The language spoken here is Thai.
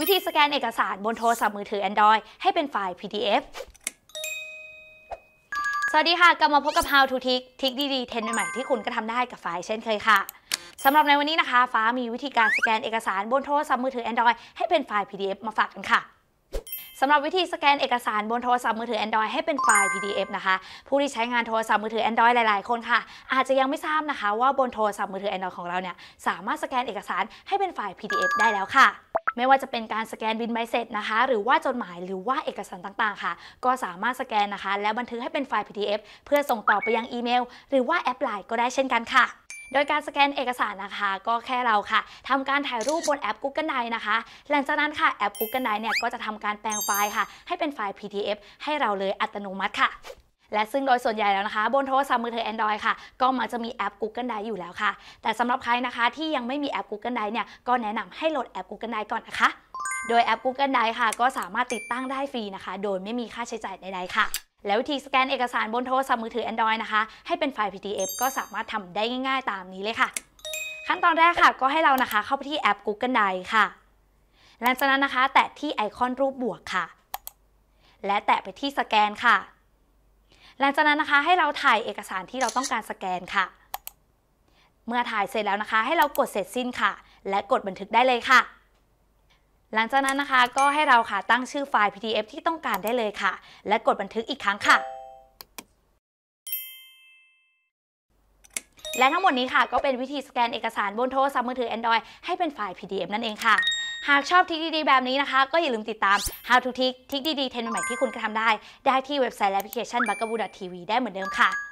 วิธีสแกนเอกสารบนโทรศัพท์มือถือ Android ให้เป็นไฟล์ PDF สวัสดีค่ะ กลับมาพบกับ How to Tick ทิกดีๆเทรนใหม่ๆที่คุณก็ทำได้กับฟ้าเช่นเคยค่ะสำหรับในวันนี้นะคะ ฟ้ามีวิธีการสแกนเอกสารบนโทรศัพท์มือถือ Android ให้เป็นไฟล์ PDF มาฝากกันค่ะสำหรับวิธีสแกนเอกสารบนโทรศัพท์มือถือ Android ให้เป็นไฟล์ PDF นะคะ ผู้ที่ใช้งานโทรศัพท์มือถือ Android หลายๆ คนค่ะ อาจจะยังไม่ทราบนะคะ ว่าบนโทรศัพท์มือถือ Android ของเราเนี่ยสามารถสแกนเอกสารให้เป็นไฟล์ PDF ได้แล้วค่ะ ไม่ว่าจะเป็นการสแกนบิลใบเสร็จนะคะ หรือว่าจดหมายหรือว่าเอกสารต่างๆ ค่ะ ก็สามารถสแกนนะคะ แล้วบันทึกให้เป็นไฟล์ PDF เพื่อส่งต่อไปยังอีเมล หรือว่าแอปไลน์ก็ได้เช่นกันค่ะโดยการสแกนเอกสารนะคะ ก็แค่เราค่ะทำการถ่ายรูปบนแอป Google Drive นะคะ หลังจากนั้นค่ะแอป Google Drive เนี่ยก็จะทำการแปลงไฟล์ค่ะ ให้เป็นไฟล์ PDF ให้เราเลยอัตโนมัติค่ะ และซึ่งโดยส่วนใหญ่แล้วนะคะ บนโทรศัพท์มือถือ Android ค่ะ ก็มักจะมีแอป Google Drive อยู่แล้วค่ะ แต่สำหรับใครนะคะที่ยังไม่มีแอป Google Drive เนี่ยก็แนะนำให้โหลดแอป Google Drive ก่อนนะคะ โดยแอป Google Drive ค่ะ ก็สามารถติดตั้งได้ฟรีนะคะ โดยไม่มีค่าใช้จ่ายใดๆค่ะแล้ววิธีสแกนเอกสารบนโทรศัพท์มือถือ Android นะคะ ให้เป็นไฟล์ PDF ก็สามารถทำได้ง่ายๆ ตามนี้เลยค่ะ ขั้นตอนแรกค่ะ ก็ให้เรานะคะเข้าไปที่แอป Google Drive ค่ะ หลังจากนั้นนะคะ แตะที่ไอคอนรูปบวกค่ะ และแตะไปที่สแกนค่ะ หลังจากนั้นนะคะให้เราถ่ายเอกสารที่เราต้องการสแกนค่ะ เมื่อถ่ายเสร็จแล้วนะคะ ให้เรากดเสร็จสิ้นค่ะ และกดบันทึกได้เลยค่ะ หลังจากนั้นนะคะก็ให้เราค่ะตั้งชื่อไฟล์ PDF ที่ต้องการได้เลยค่ะ และกดบันทึกอีกครั้งค่ะ และทั้งหมดนี้ค่ะก็เป็นวิธีสแกนเอกสารบนโทรศัพท์มือถือ Android ให้เป็นไฟล์ PDF นั่นเองค่ะ หากชอบทิกดีๆแบบนี้นะคะ ก็อย่าลืมติดตาม How to Tick ทิกดีๆเทรนด์ใหม่ที่คุณกระทำได้ ได้ที่เว็บไซต์และแอปพลิเคชัน b u g a b o o TV ได้เหมือนเดิมค่ะ